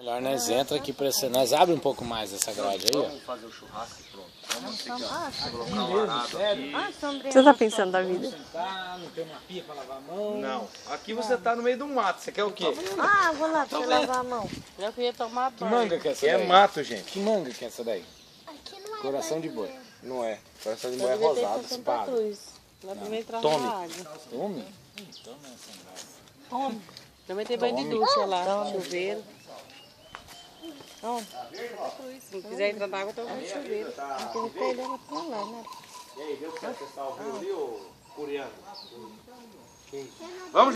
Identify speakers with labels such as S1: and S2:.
S1: Melhor nós entra aqui pra você. Nós abre um pouco mais essa grade aí, ó.
S2: Vamos fazer o churrasco e pronto. Vamos ter que
S3: Ah,
S2: colocar um arado aqui.
S3: ah, sombrinha.
S4: Você tá pensando da vida?
S1: Não tem uma pia pra lavar a mão.
S2: Não, aqui você tá no meio do mato. Você quer o quê?
S3: Ah, vou lá pra você lavar a mão.
S5: Que eu ia tomar
S1: Que
S5: banho.
S1: manga que é essa
S2: Aqui é
S1: daí?
S2: mato, gente.
S1: Que manga que é essa daí?
S6: Aqui não é
S1: Coração de boi.
S2: Não é. Coração de boi é rosado, espada.
S5: Lá
S2: Tome.
S5: na água.
S1: Tome. Então não é sem graça.
S5: Também tem banho de ducha lá, chuveiro. Não. Se não quiser entrar na água, tem um chuveiro.
S3: Tem que perder ela pra lá, né?
S2: E aí, viu que você está ouvindo ali, ô Curiano?